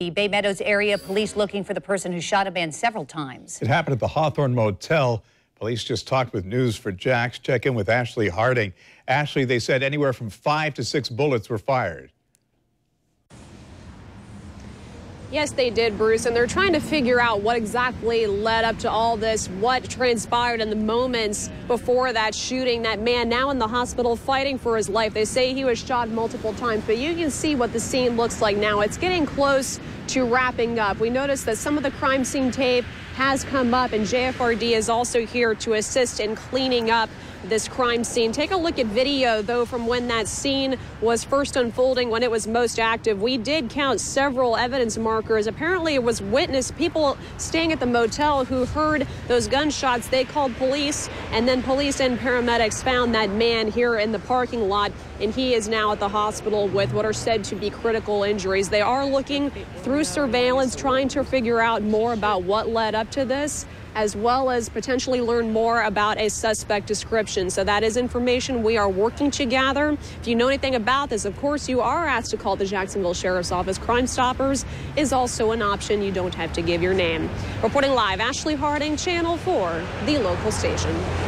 The Bay Meadows area police looking for the person who shot a man several times. It happened at the Hawthorn Motel. Police just talked with News4JAX. Check in with Ashley Harding. Ashley, they said anywhere from five to six bullets were fired. Yes, they did, Bruce, and they're trying to figure out what exactly led up to all this, what transpired in the moments before that shooting. That man now in the hospital fighting for his life. They say he was shot multiple times, but you can see what the scene looks like now. It's getting close to wrapping up. We noticed that some of the crime scene tape has come up, and JFRD is also here to assist in cleaning up this crime scene. Take a look at video, though, from when that scene was first unfolding, when it was most active. We did count several evidence markers. Apparently, it was witness people staying at the motel who heard those gunshots. They called police, and then police and paramedics found that man here in the parking lot, and he is now at the hospital with what are said to be critical injuries. They are looking through surveillance, trying to figure out more about what led up to this as well as potentially learn more about a suspect description. So that is information we are working to gather. If you know anything about this, of course, you are asked to call the Jacksonville Sheriff's Office. Crime Stoppers is also an option. You don't have to give your name. Reporting live, Ashley Harding, Channel 4, the local station.